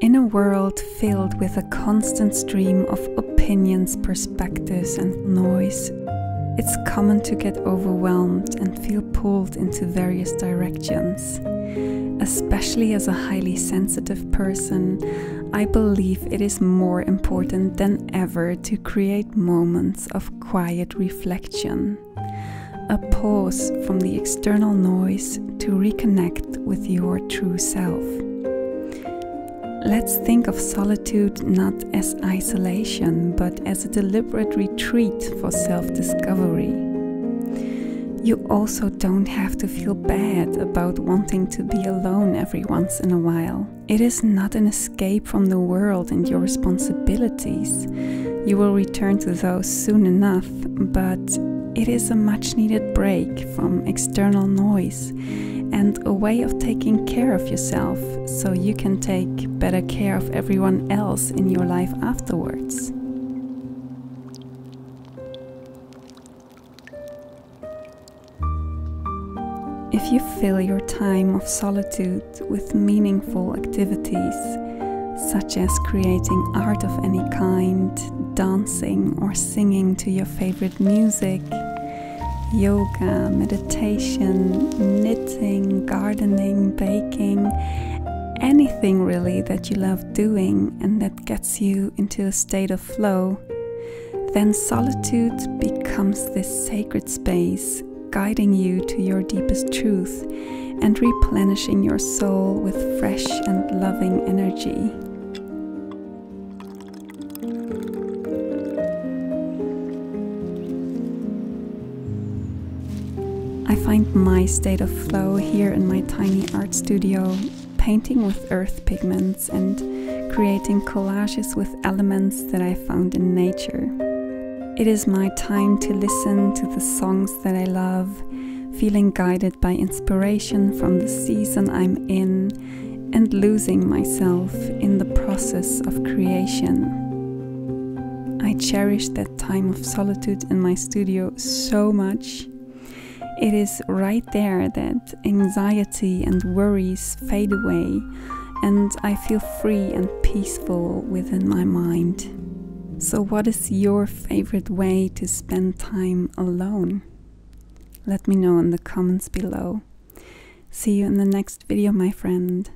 In a world filled with a constant stream of opinions, perspectives, and noise, it's common to get overwhelmed and feel pulled into various directions. Especially as a highly sensitive person, I believe it is more important than ever to create moments of quiet reflection. A pause from the external noise to reconnect with your true self. Let's think of solitude not as isolation, but as a deliberate retreat for self discovery. You also don't have to feel bad about wanting to be alone every once in a while. It is not an escape from the world and your responsibilities. You will return to those soon enough, but it is a much needed break from external noise and a way of taking care of yourself so you can take better care of everyone else in your life afterwards. If you fill your time of solitude with meaningful activities, such as creating art of any kind, dancing or singing to your favorite music, yoga, meditation, knitting, gardening, baking, anything really that you love doing and that gets you into a state of flow, then solitude becomes this sacred space guiding you to your deepest truth and replenishing your soul with fresh and loving energy. I find my state of flow here in my tiny art studio, painting with earth pigments and creating collages with elements that I found in nature. It is my time to listen to the songs that I love, feeling guided by inspiration from the season I'm in, and losing myself in the process of creation. I cherish that time of solitude in my studio so much it is right there that anxiety and worries fade away, and I feel free and peaceful within my mind. So, what is your favorite way to spend time alone? Let me know in the comments below. See you in the next video, my friend.